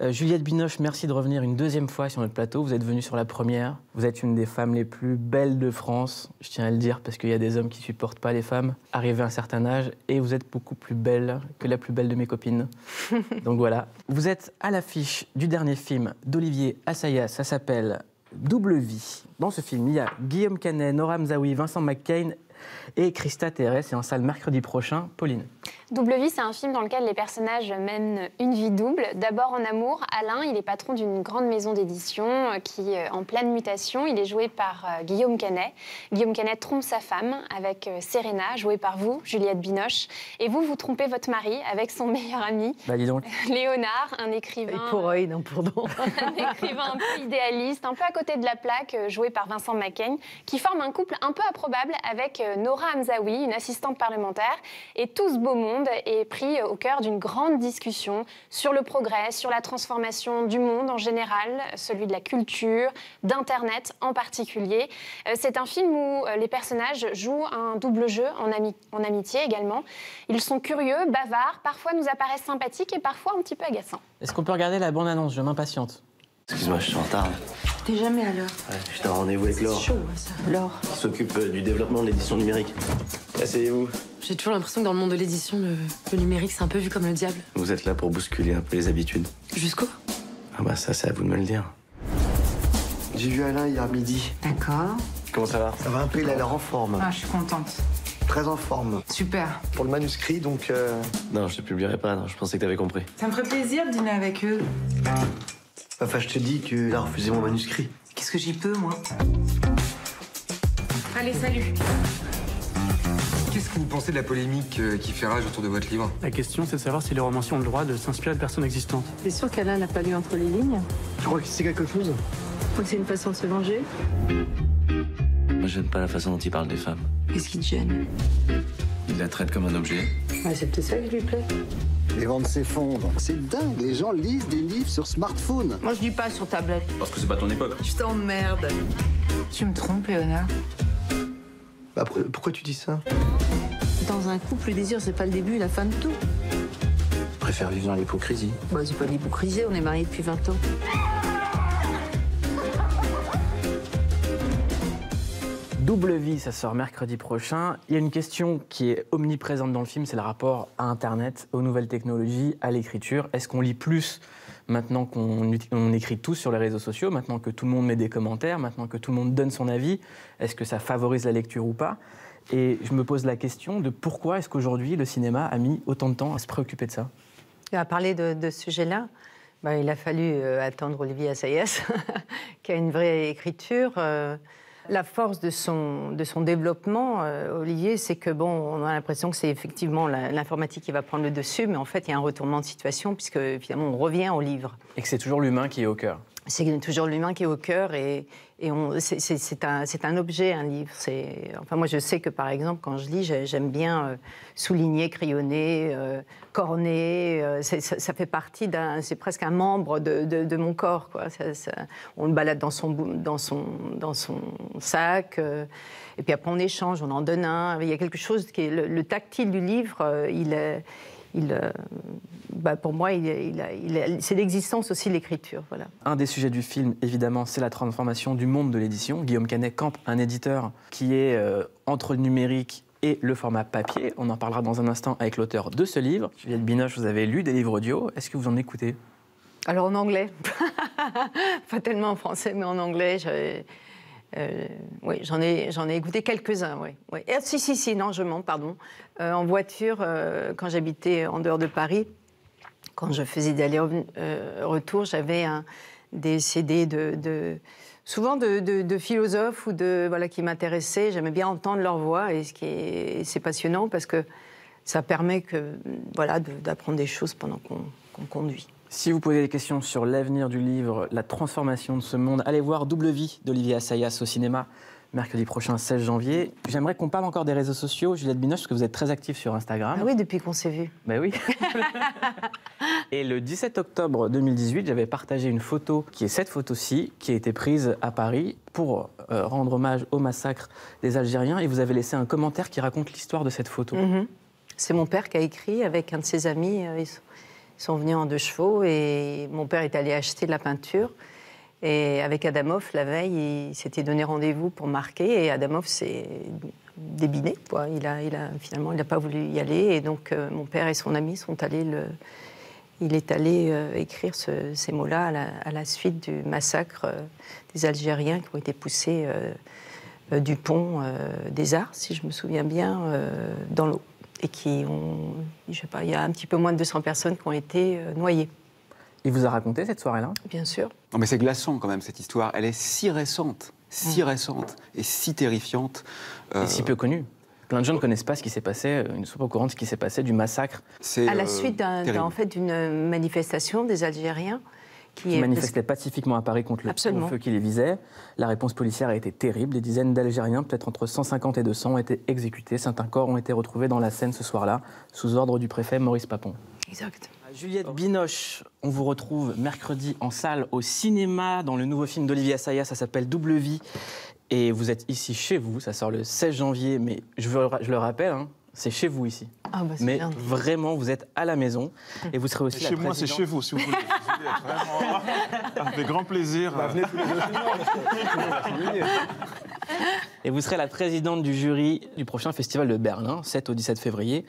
Euh, Juliette Binoche, merci de revenir une deuxième fois sur notre plateau. Vous êtes venue sur la première. Vous êtes une des femmes les plus belles de France. Je tiens à le dire parce qu'il y a des hommes qui supportent pas les femmes arrivées à un certain âge. Et vous êtes beaucoup plus belle que la plus belle de mes copines. Donc voilà. Vous êtes à l'affiche du dernier film d'Olivier Assayas. Ça s'appelle Double Vie. Dans ce film, il y a Guillaume Canet, Nora Mzaoui, Vincent McCain et Christa Thérèse. Et en salle mercredi prochain, Pauline. Double vie, c'est un film dans lequel les personnages mènent une vie double. D'abord en amour, Alain, il est patron d'une grande maison d'édition euh, qui est en pleine mutation. Il est joué par euh, Guillaume Canet. Guillaume Canet trompe sa femme avec euh, Serena, jouée par vous, Juliette Binoche. Et vous, vous trompez votre mari avec son meilleur ami, Bah dis donc. Léonard, un écrivain. Et pour œil, non, pardon. un écrivain un peu idéaliste, un peu à côté de la plaque, euh, joué par Vincent McCain, qui forme un couple un peu improbable avec euh, Nora Hamzaoui, une assistante parlementaire. Et tout ce beau monde est pris au cœur d'une grande discussion sur le progrès, sur la transformation du monde en général, celui de la culture, d'Internet en particulier. Euh, C'est un film où euh, les personnages jouent un double jeu en, ami- en amitié également. Ils sont curieux, bavards, parfois nous apparaissent sympathiques et parfois un petit peu agaçants. Est-ce qu'on peut regarder la bande-annonce? Je m'impatiente. Excuse-moi, je suis en retard. T'es jamais à l'heure. Ouais, J'étais en rendez-vous avec Laure, Chaud, hein, ça. Laure. s'occupe euh, du développement de l'édition numérique. Asseyez-vous. J'ai toujours l'impression que dans le monde de l'édition, le, le numérique, c'est un peu vu comme le diable. Vous êtes là pour bousculer un peu les habitudes. Jusqu'où Ah bah ça, c'est à vous de me le dire. J'ai vu Alain hier midi. D'accord. Comment ça va? Ça va un peu, il a l'air en forme. Ah, je suis contente. Très en forme. Super. Pour le manuscrit, donc. euh, Non, je te publierai pas, non, je pensais que t'avais compris. Ça me ferait plaisir de dîner avec eux. Enfin, je te dis que a refusé mon manuscrit. Qu'est-ce que j'y peux, moi? Allez, salut. Qu'est-ce que vous pensez de la polémique euh, qui fait rage autour de votre livre? La question, c'est de savoir si les romanciers ont le droit de s'inspirer de personnes existantes. T'es sûr qu'Alain n'a pas lu entre les lignes? Tu crois que c'est quelque chose? Ou que c'est une façon de se venger? Moi, j'aime pas la façon dont il parle des femmes. Qu'est-ce qui te gêne? Il la traite comme un objet. Ouais, C'est peut-être ça qui lui plaît. Les ventes s'effondrent. C'est dingue, les gens lisent des livres sur smartphone. Moi, je dis pas sur tablette. Parce que c'est pas ton époque. Je t'emmerde. Tu me trompes, Léonard Bah, pour- pourquoi tu dis ça? Dans un couple, le désir, c'est pas le début et la fin de tout. Je préfère vivre dans l'hypocrisie. Bah, c'est pas de l'hypocrisie, on est mariés depuis 20 ans. Double vie, ça sort mercredi prochain. Il y a une question qui est omniprésente dans le film, c'est le rapport à Internet, aux nouvelles technologies, à l'écriture. Est-ce qu'on lit plus maintenant qu'on écrit tous sur les réseaux sociaux, maintenant que tout le monde met des commentaires, maintenant que tout le monde donne son avis Est-ce que ça favorise la lecture ou pas? Et je me pose la question de pourquoi est-ce qu'aujourd'hui le cinéma a mis autant de temps à se préoccuper de ça? À parler de, de ce sujet-là, bah, il a fallu euh, attendre Olivier Assayas, qui a une vraie écriture. euh. La force de son, de son développement, euh, Olivier, c'est que bon, on a l'impression que c'est effectivement l'informatique qui va prendre le dessus, mais en fait, il y a un retournement de situation puisque finalement, on revient au livre. Et que c'est toujours l'humain qui est au cœur C'est toujours l'humain qui est au cœur et, c'est- un, objet, un livre. Enfin, moi, je sais que, par exemple, quand je lis, j'ai- j'aime bien euh, souligner, crayonner, euh, corner. euh, ça, fait partie d'un... C'est presque un membre de, mon corps, on le balade dans son, sac. euh, et puis après, on échange, on en donne un. Il y a quelque chose qui est... Le, le tactile du livre, il est... Il, euh, bah, pour moi, il, il c'est l'existence aussi de l'écriture. Voilà. Un des sujets du film, évidemment, c'est la transformation du monde de l'édition. Guillaume Canet campe un éditeur qui est euh, entre le numérique et le format papier. On en parlera dans un instant avec l'auteur de ce livre. Juliette Binoche, vous avez lu des livres audio. Est-ce que vous en écoutez? Alors en anglais, pas tellement en français, mais en anglais, euh, oui, j'en ai, j'en ai écouté quelques-uns, oui. oui. Ah, si, si, si, non, je mens, pardon. Euh, en voiture, euh, quand j'habitais en dehors de Paris, quand je faisais des allers-retours, j'avais des CD de, souvent de, philosophes ou de voilà qui m'intéressaient. J'aimais bien entendre leur voix et c'est passionnant parce que ça permet voilà d'apprendre des choses pendant qu'on conduit. Si vous posez des questions sur l'avenir du livre, la transformation de ce monde, allez voir Double Vie d'Olivier Assayas au cinéma mercredi prochain, 16 janvier. J'aimerais qu'on parle encore des réseaux sociaux, Juliette Binoche, parce que vous êtes très active sur Instagram. Ah oui, depuis qu'on s'est vu. Ben oui. Et le 17 octobre 2018, j'avais partagé une photo, qui est cette photo-ci, qui a été prise à Paris pour euh, rendre hommage au massacre des Algériens. Et vous avez laissé un commentaire qui raconte l'histoire de cette photo. Mhm. C'est mon père qui a écrit avec un de ses amis. euh, Ils, sont- venus en deux chevaux et mon père est allé acheter de la peinture. Et avec Adamov, la veille, il s'était donné rendez-vous pour marquer et Adamov s'est débiné. Quoi. Il a, il a, finalement, il n'a pas voulu y aller et donc euh, mon père et son ami sont allés le. Il est allé euh, écrire ce- ces mots-là à la, suite du massacre euh, des Algériens qui ont été poussés du pont des Arts, si je me souviens bien, dans l'eau. Et qui ont, je sais pas, il y a un petit peu moins de 200 personnes qui ont été euh, noyées, Il vous a raconté cette soirée-là? Bien sûr. Non, mais c'est glaçant quand même cette histoire. Elle est si récente, si récente et si terrifiante. Et si peu connue. Plein de gens ne connaissent pas ce qui s'est passé, euh, ils ne sont pas au courant de ce qui s'est passé du massacre. C'est À la euh, suite d'un- terrible. d'un- en fait, d'une manifestation des Algériens qui, qui est- manifestaient pacifiquement à Paris contre le Absolument. feu qui les visait. La réponse policière a été terrible. Des dizaines d'Algériens, peut-être entre 150 et 200, ont été exécutés. Certains corps ont été retrouvés dans la Seine ce soir-là, sous ordre du préfet Maurice Papon. Exact. Juliette Binoche, on vous retrouve mercredi en salle au cinéma dans le nouveau film d'Olivier Assayas, ça s'appelle Double Vie. Et vous êtes ici chez vous, ça sort le 16 janvier, mais je, veux- je le rappelle, hein, c'est chez vous ici. Ah, bah, Mais bien. vraiment, vous êtes à la maison et vous serez aussi la Chez moi, c'est présidente- chez vous, si vous voulez. Vraiment, avec grand plaisir. Et vous serez la présidente du jury du prochain festival de Berlin, 7 au 17 février.